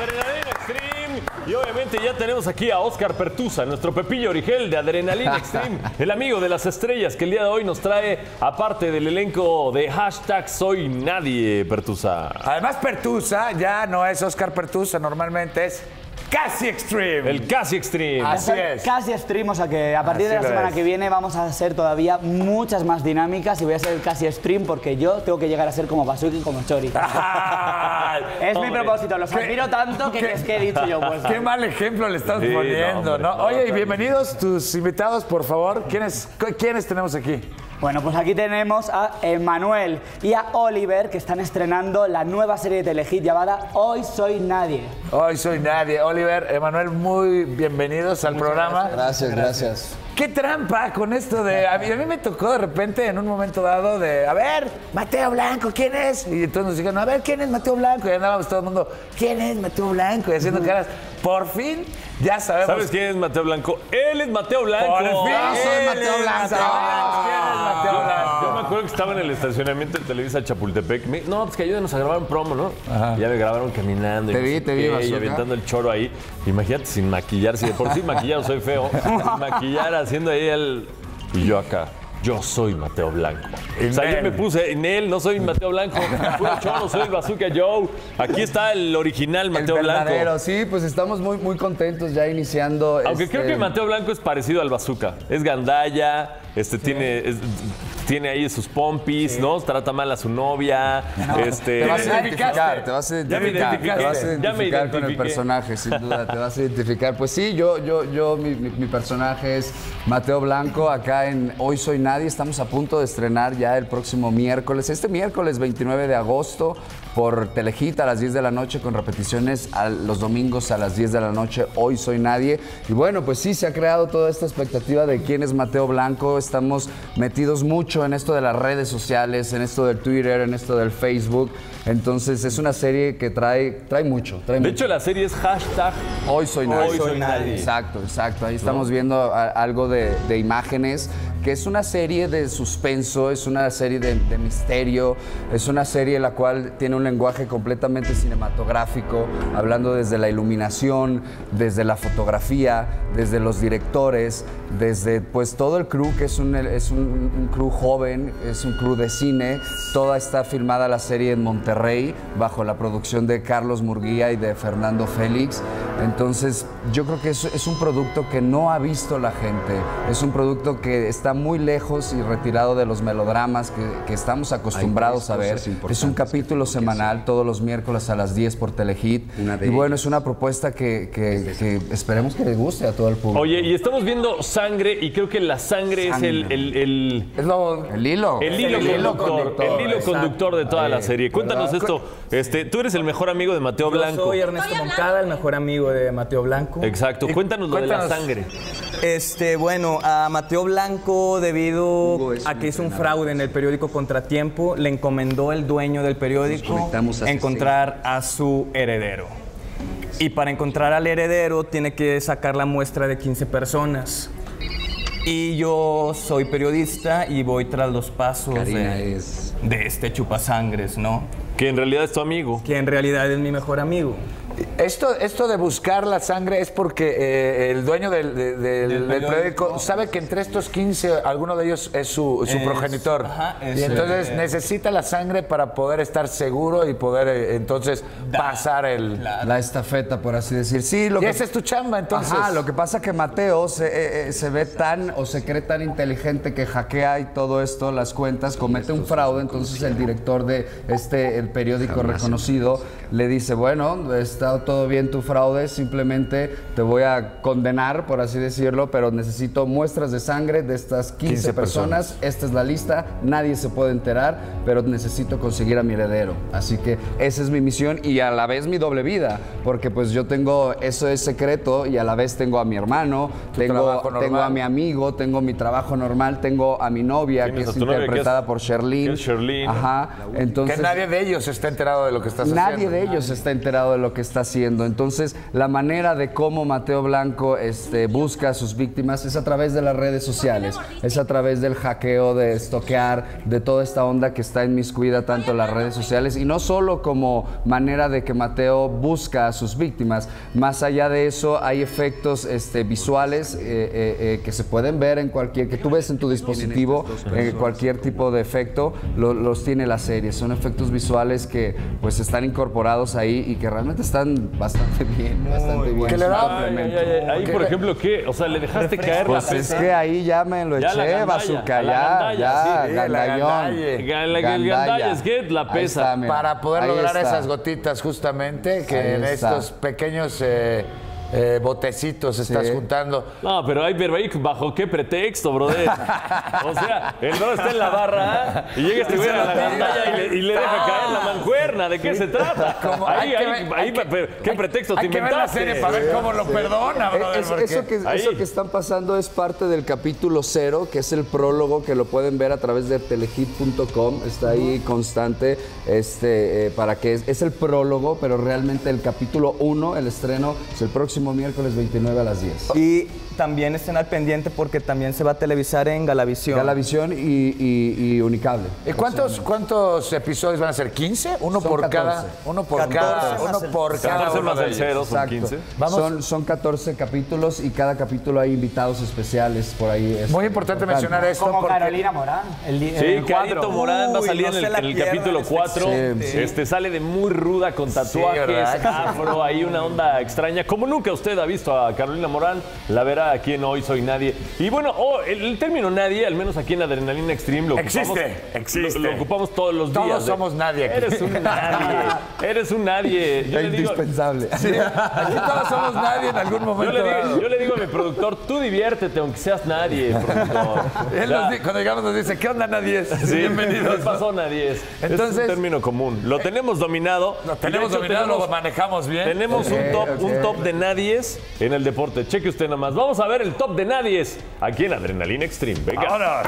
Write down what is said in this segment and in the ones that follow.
Adrenalina Extreme. Y obviamente ya tenemos aquí a Oscar Pertusa, nuestro Pepillo Origel de Adrenalina Extreme, el amigo de las estrellas que el día de hoy nos trae, aparte del elenco de hashtag Soy Nadie, Pertusa. Además, Pertusa ya no es Oscar Pertusa, normalmente es Casi Extreme. El casi Extreme. Así es. Casi stream, o sea que a partir Así de la semana es. que viene vamos a hacer todavía muchas más dinámicas y voy a ser el casi stream porque yo tengo que llegar a ser como Basuki y como Chori. Ay, es mi hombre. propósito, los admiro tanto que es que he dicho yo pues. Qué mal ejemplo le estás Sí, no, poniendo, hombre. ¿no? Oye, y bienvenidos tus invitados, por favor. ¿Quiénes, ¿quiénes tenemos aquí? Bueno, pues aquí tenemos a Emanuel y a Oliver que están estrenando la nueva serie de Telehit llamada Hoy Soy Nadie. Hoy soy nadie. Oliver, Emanuel, muy bienvenidos al programa. Gracias, gracias. Qué trampa con esto de. A mí, a mí me tocó de repente en un momento dado de. A ver, Mateo Blanco, ¿quién es? Y entonces nos dijeron, a ver, ¿quién es Mateo Blanco? Y andábamos todo el mundo, ¿quién es Mateo Blanco? Y haciendo caras. Por fin, ya sabemos. ¿Sabes quién es Mateo Blanco? Él es Mateo Blanco. Por fin, Yo soy Mateo Blanco. Sabemos quién es Mateo Blanco. Yo me acuerdo que estaba en el estacionamiento de Televisa Chapultepec. Me- no, pues que ayúdenos a grabar un promo, ¿no? Y Ya me grabaron caminando. y Te no vi, sé te vi, qué, Y Bazooka. aventando el choro ahí. Imagínate sin maquillar. Si de por sí maquillado soy feo. sin maquillar haciendo ahí el... Y yo acá. Yo soy Mateo Blanco. O sea, yo me puse en él, no soy Mateo Blanco. Puro choro, soy el Bazooka Joe. Aquí está el original Mateo el verdadero, Blanco. sí, pues estamos muy, muy contentos ya iniciando. Aunque este, creo que Mateo Blanco es parecido al Bazooka. Es gandalla, este, tiene, es- tiene ahí sus pompis, ¿no? Trata mal a su novia. este, Te vas a identificar, te vas a Ya me identificar, te vas a ya me identificar con el personaje, sin duda, te vas a identificar. Pues sí, yo, yo, yo, mi, mi- mi personaje es Mateo Blanco, acá en Hoy Soy Nadie, estamos a punto de estrenar ya el próximo miércoles, este miércoles 29 de agosto, por Telehit a las 10 de la noche, con repeticiones a los domingos a las 10 de la noche, Hoy Soy Nadie. Y bueno, pues sí, se ha creado toda esta expectativa de quién es Mateo Blanco, estamos metidos mucho en esto de las redes sociales, en esto del Twitter, en esto del Facebook. Entonces es una serie que trae, trae mucho. Trae de mucho. hecho, la serie es hashtag Hoy soy nadie. Hoy soy nadie. Exacto, exacto. Ahí estamos viendo a- algo de, de imágenes, que es una serie de suspenso, es una serie de, misterio, es una serie la cual tiene un lenguaje completamente cinematográfico, hablando desde la iluminación, desde la fotografía, desde los directores, desde pues todo el crew, que es un, es un crew joven, es un crew de cine. Toda está filmada la serie en Monterrey, bajo la producción de Carlos Murguía y de Fernando Félix. Entonces, yo creo que es, es un producto que no ha visto la gente. Es un producto que está muy lejos y retirado de los melodramas que, que estamos acostumbrados a ver. Es un capítulo semanal, todos los miércoles a las 10 por Telehit. Y bueno, es una propuesta que, que- que esperemos que les guste a todo el público. Oye, y estamos viendo sangre y creo que la sangre, es el, el, el- Es lo. el hilo. el hilo, El hilo conductor, conductor, el hilo exacto. conductor de toda la Ahí, serie. Cuéntanos ¿verdad? esto. Este, tú eres el mejor amigo de Mateo Yo Blanco. soy Ernesto Moncada, el mejor amigo de Mateo Blanco. Exacto. Cuéntanos lo de la cuéntanos. sangre. Este, bueno, a Mateo Blanco, debido a que hizo un fraude en el periódico Contratiempo, le encomendó el dueño del periódico a encontrar a su heredero. Y para encontrar al heredero tiene que sacar la muestra de 15 personas. Y yo soy periodista y voy tras los pasos de, es- de este chupasangres, ¿no? Que en realidad es tu amigo. Que en realidad es mi mejor amigo. Esto, esto de buscar la sangre es porque eh, el dueño del, de- del- del periódico sabe que entre estos 15, alguno de ellos es su, su Es- progenitor. ajá, es, y entonces eh, necesita la sangre para poder estar seguro y poder eh, entonces pasar el. La estafeta, por así decir. Sí, lo Y que esa es tu chamba, entonces. Ajá, lo que pasa que Mateo se, eh, eh, se ve tan o se cree tan inteligente que hackea y todo esto, las cuentas, comete un fraude, entonces el director de este el periódico reconocido le dice, bueno, está todo bien tu fraude, simplemente te voy a condenar, por así decirlo, pero necesito muestras de sangre de estas 15, 15 personas. personas, esta es la lista, nadie se puede enterar, pero necesito conseguir a mi heredero. Así que esa es mi misión y a la vez mi doble vida, porque pues yo tengo, eso es secreto y a la vez tengo a mi hermano, tengo, tengo a mi amigo, tengo mi trabajo normal, tengo a mi novia que es novia, interpretada es- por Sherlyn. Sherlyn. Ajá, entonces... que nadie de ellos está enterado de lo que estás Nadie haciendo. de ellos está enterado de lo que está haciendo. Entonces, la manera de cómo Mateo Blanco este, busca a sus víctimas es a través de las redes sociales, es a través del hackeo, de estoquear, de toda esta onda que está inmiscuida tanto en las redes sociales y no solo como manera de que Mateo busca a sus víctimas, más allá de eso hay efectos este, visuales eh, eh, eh, que se pueden ver en cualquier, que tú ves en tu dispositivo, eh, cualquier tipo de efecto, lo- los tiene la serie. Son efectos visuales que pues están incorporados ahí y que realmente están bastante bien, bastante bien. ¿Qué le da? Ay, ay, ay, Ahí, por ejemplo, ¿qué? O sea, le dejaste caer la Pues es que ahí ya me lo Ya eché, gandalla, bazooka, a la ya, ya, sí, gandallón. el gandalla es que la pesa. está. Para poder Ahí lograr está. esas gotitas justamente que Ahí en está. estos pequeños eh, eh, botecitos estás Sí. juntando. No, pero hay pero ahí bajo qué pretexto, brother. O sea, el no está en la barra y llega este güey a la gandalla y le, y le deja caer la mancuerna. ¿De qué se trata? Como- Ahí, hay ahí, ver- ahí, hay que- pero, ¿qué hay- pretexto te Hay que ver la inventaste? serie para ver cómo lo perdona, brother. es- porque- eso, que, eso que están pasando es parte del capítulo cero, que es el prólogo, que lo pueden ver a través de telehit.com. Está ahí constante este, eh, para que es, es el prólogo, pero realmente el capítulo uno, el estreno, es el próximo miércoles 29 a las 10. Y también estén al pendiente porque también se va a televisar en Galavisión. Galavisión y, y- y Unicable. ¿Y cuántos, cuántos episodios van a ser? ¿15? Uno Son por 14. cada. Uno por 14 cada. Uno el- por cada 14 uno más el cero son Exacto. 15. Vamos. Son, son 14 capítulos y cada capítulo hay invitados especiales por ahí. es Muy importante mencionar esto Como porque Carolina Morán. El, di- Sí, el Carito cuadro. Morán va a salir no en el, el capítulo este 4. excelente. Este sale de muy ruda con tatuajes, afro, hay una onda extraña. Como nunca usted ha visto a Carolina Morán, la verá aquí en Hoy Soy Nadie. Y bueno, oh, el, el término nadie, al menos aquí en Adrenalina Extreme, lo ocupamos, Existe, existe. Lo, lo ocupamos todos los Todos días. somos nadie aquí. Eres un nadie. Eres un nadie. Yo le digo, indispensable. Aquí todos somos nadie en algún yo momento. le, digo, yo le digo a mi productor, tú diviértete aunque seas nadie, productor. Él nos cuando llegamos nos dice, ¿qué onda nadie? Sí, Bienvenidos. ¿Qué pasó, nadie? es Entonces- un término común. Lo tenemos dominado. Lo tenemos hecho, dominado, tenemos- lo manejamos bien. Tenemos un, top, un top de nadies en el deporte. Cheque usted nada más. Vamos a ver el top de nadies aquí en Adrenalina Extreme. Venga. Vámonos.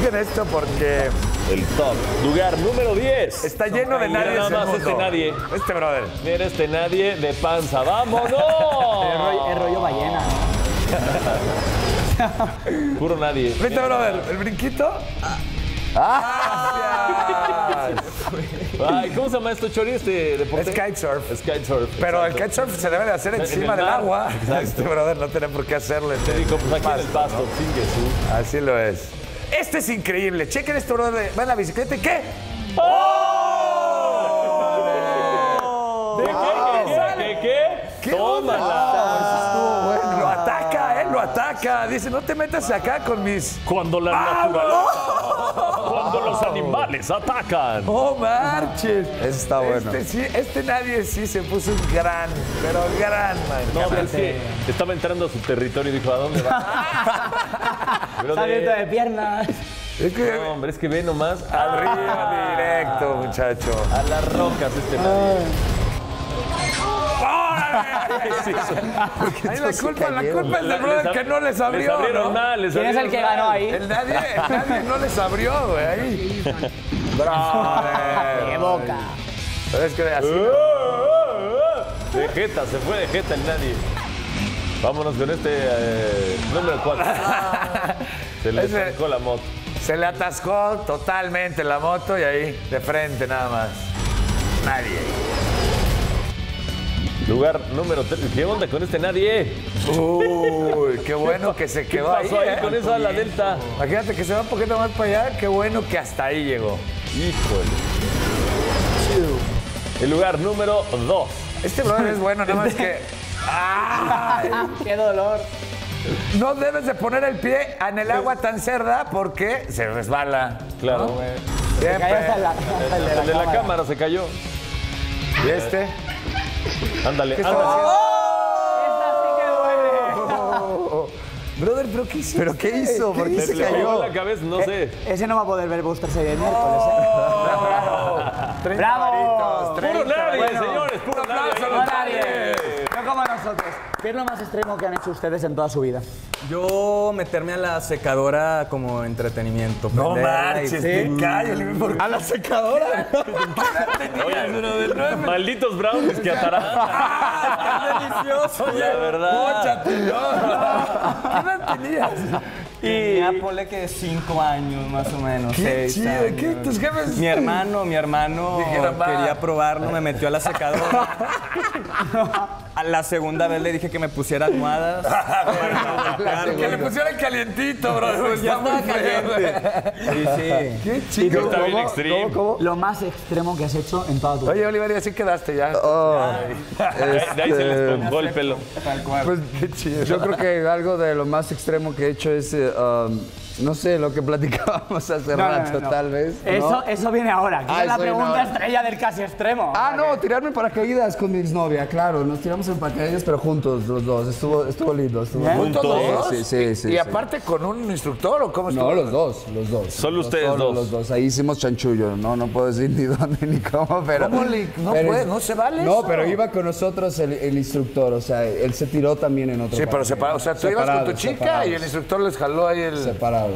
Miren esto porque El top. Lugar número 10. está lleno de Mira nadie. nada más este nadie. Este brother. Mira este nadie de panza. ¡Vámonos! El rollo, el rollo ballena. Puro nadie. Este brother, el brinquito. Ay, ¿Cómo se llama esto, Chori? Este deporte. Es kitesurf. Es kitesurf. Pero el exacto. kitesurf se debe de hacer En encima el del agua. Exacto. Este brother no tiene por qué hacerlo. el Digo, pues aquí el pasto. Así lo es. Este es increíble. Chequen este brother. Va en la bicicleta y ¿qué? ¿De qué? ¿De qué? ¿Qué Tómala. Dice, no te metas acá con mis... Cuando la naturaleza, cuando los animales atacan. ¡Oh, marches! Ese está bueno. Este, sí, este nadie sí se puso un gran, pero gran, man. No, es que estaba entrando a su territorio y dijo, ¿a dónde va? Está abierto de piernas. Es que No, hombre, es que ve nomás al a, río directo, muchacho. a las rocas este nadie. Ahí la culpa, la culpa es del brother que no les abrió, Les abrieron ¿no? les ¿Quién es el que ganó ahí? El nadie, el nadie no les abrió, güey. Ahí. ¡Qué boca! Pero es que así... De jeta, se fue de jeta el nadie. Vámonos con este eh, número 4. Se le Ese- sacó la moto. Se le atascó totalmente la moto y ahí, de frente nada más. Nadie. Lugar número 3. ¿Qué onda con este nadie? Uy, qué bueno que se ¿Qué quedó ahí. pasó ahí ¿eh? con esa ala delta? Imagínate que se va un poquito más para allá, qué bueno que hasta ahí llegó. Híjole. El lugar número 2. Este brother es bueno, nada más que. ¡Ay! ¡Qué dolor! No debes de poner el pie en el agua tan cerda porque se resbala. Claro. Siempre. Cayó hasta la, hasta el de la, El de la cámara. cámara se cayó. ¿Y este? Ándale, ¿Qué estaba ándale. haciendo? ¡Esta sí que duele! Brother, pero ¿qué hiciste? ¿Pero qué hizo? ¿Por qué Se cayó? la cabeza, no sé. Ese no va a poder ver vuestra serie de miércoles, ¿eh? ¡Bravo! Puro nadie, señores, puro nadie. No como nosotros. ¿Qué es lo más extremo que han hecho ustedes en toda su vida? Yo meterme a la secadora como entretenimiento. No marches, te calles. ¿por qué? ¿A la secadora? Oye, malditos brownies que atarán. delicioso! La verdad. ¿Qué edad tenías? Y ya ponle que cinco años más o menos. Qué seis chido, años. ¿qué? Tus jefes. Mi hermano, mi hermano quería probarlo, me metió a la secadora. A la segunda vez le dije que me pusiera almohadas. Que le pusieran calientito, bro. Pues ya estaba caliente. Sí, sí. Qué chido. Está bien extreme. Lo más extremo que has hecho en toda tu vida. Oye, Oliver, y así quedaste ya. Oh, De ahí se les este, esponjó el pelo. Tal cual. Pues Qué chido. yo creo que algo de lo más extremo que he hecho es, eh, um, no sé, lo que platicábamos hace No, no, no, rato, no. tal vez. ¿no? Eso, eso viene ahora. que Ah, es la pregunta estrella del casi extremo. Ah, no, tirarme en paracaídas con mi exnovia, claro. Nos tiramos en paracaídas, pero juntos los dos. Estuvo, estuvo lindo. ¿Juntos los dos? Sí, sí, sí. ¿Y sí. aparte con un instructor o cómo estuvo? No, los dos, los dos. Solo Los- ustedes solo dos. Los dos. Ahí hicimos chanchullo. No, no puedo decir ni dónde ni cómo, pero. ¿Cómo le- no pero- puede, no se vale No, eso? pero iba con nosotros el, el instructor. O sea, él se tiró también en otro. Sí, pero separado. O sea, tú ibas con tu chica y el instructor les jaló ahí el.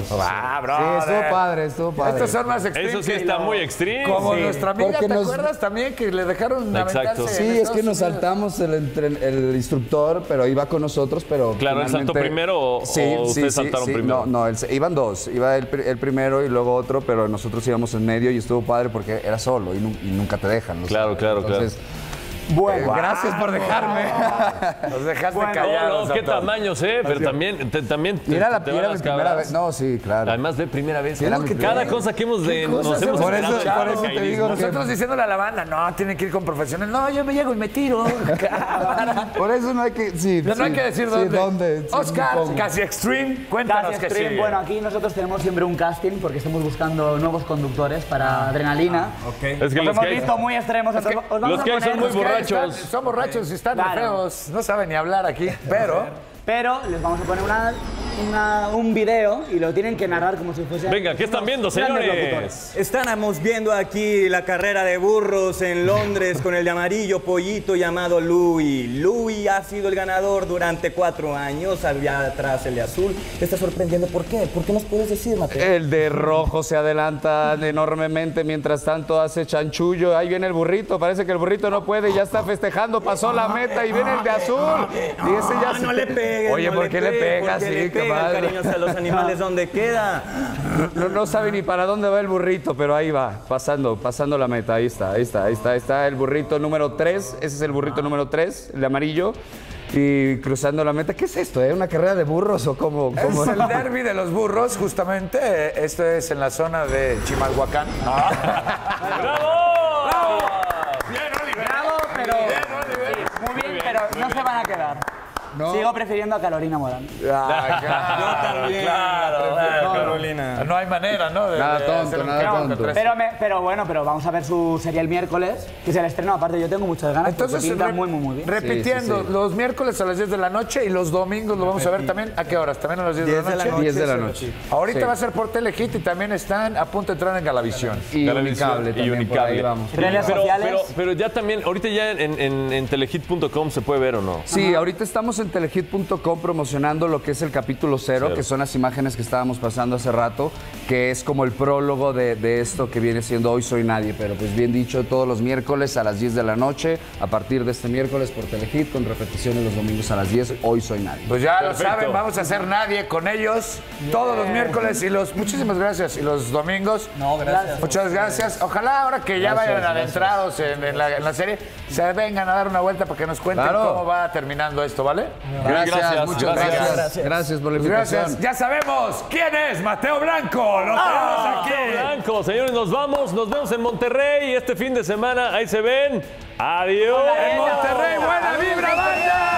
Separados. Ah, bro. Sí, estuvo padre, estuvo padre. Estos son más extremos. Eso sí está muy extreme. Como Sí. nuestra amiga, Porque ¿te nos- acuerdas también que le dejaron Exacto. Sí, es que nos Unidos? saltamos el, el instructor, pero iba con nosotros, pero Claro, ¿él saltó primero o- o ustedes saltaron primero? No, no, él se- iban dos, iba el, pri- el primero y luego otro, pero nosotros íbamos en medio y estuvo padre porque era solo y, nu- y nunca te dejan. ¿no Claro, claro, claro. Bueno, gracias por dejarme. Nos dejaste Bueno, callados. No, no, qué tamaños, ¿eh? Pero también, te- también te, Mira la te van era mi las primera cabras. vez. No, sí, claro. Además de primera vez. Era ¿no? Que cada cosa que hemos de, nos hemos Por eso, por te digo que Nosotros diciéndole a la banda, no, tienen que ir con profesionales. No, yo me llego y me tiro. Por eso no hay que. Sí, no hay sí, que decir sí, dónde. dónde, sí, Oscar, casi extreme. Cuéntanos Casi que Extreme. Bueno, aquí nosotros tenemos siempre un casting porque estamos buscando nuevos conductores para Adrenalina. Ok. Es que los hemos que hay, visto muy extremos. os vamos los a que hay son poner- muy que borrachos. están- son borrachos y están Claro. feos. No saben ni hablar aquí, pero... Pero les vamos a poner una, una- un video y lo tienen que narrar como si fuese. Venga, ¿qué están viendo, señores? Estamos viendo aquí la carrera de burros en Londres con el de amarillo pollito llamado Louis. Louis ha sido el ganador durante cuatro años, había atrás el de azul. ¿Te está sorprendiendo por qué? ¿Por qué nos puedes decir, Mateo? El de rojo se adelanta enormemente, mientras tanto hace chanchullo. Ahí viene el burrito, parece que el burrito no puede, ya está festejando, pasó la meta y viene el de azul. Y ese ya Ah, se- no le pegues. Oye, no ¿por qué le qué Sí, le pegas, comadre. cariño? O sea, los animales, ¿dónde queda? No, no sabe ni para dónde va el burrito, pero ahí va, pasando, pasando la meta. Ahí está, ahí está, ahí está, ahí está el burrito número 3. Ese es el burrito número 3, el amarillo. Y cruzando la meta. ¿Qué es esto? ¿Eh? ¿Una carrera de burros o cómo? cómo? Es el derby de los burros, justamente. Esto es en la zona de Chimalhuacán. ¡Bravo! Bravo, pero. Muy bien, pero no se van a quedar. Sigo prefiriendo a Carolina Morán. Ah, claro, también, claro, claro. No hay manera, ¿no? De- Nada de tonto, nada tonto. Pero, me- pero bueno, pero vamos a ver su serie el miércoles, que es el estreno. Aparte, yo tengo muchas ganas. Entonces, pinta re- muy, muy, muy bien. repitiendo, Sí, sí, sí. los miércoles a las 10 de la noche y los domingos lo vamos a ver también. ¿A qué horas? ¿También a las 10, de la noche? 10 de la noche. Ahorita Sí. va a ser por Telehit y también están a punto de entrar en Galavisión. Y Unicable y también, por ahí Unicable. vamos. Redes pero, sociales. Pero, pero ya también, ahorita ya en, en, en telehit.com se puede ver o no. Sí, ahorita estamos en telehit.com promocionando lo que es el capítulo cero, Cero. que son las imágenes que estábamos pasando hace rato, que es como el prólogo de, de esto que viene siendo Hoy Soy Nadie. Pero pues bien dicho, todos los miércoles a las 10 de la noche, a partir de este miércoles por Telehit, con repeticiones los domingos a las 10, Hoy Soy Nadie. Pues ya Perfecto. lo saben, vamos a hacer nadie con ellos todos los miércoles y los. Muchísimas gracias. Y los domingos. No, gracias. Muchas gracias. Ojalá ahora que ya vayan adentrados en, en la, en la serie, se vengan a dar una vuelta para que nos cuenten Claro. cómo va terminando esto, ¿vale? Gracias, gracias, muchas gracias. gracias. Gracias. Gracias por la invitación. Gracias. Ya sabemos quién es Mateo Blanco. Lo tenemos aquí. Blanco, señores, nos vamos. Nos vemos en Monterrey este fin de semana. Ahí se ven. Adiós. En Monterrey, buena vibra, banda.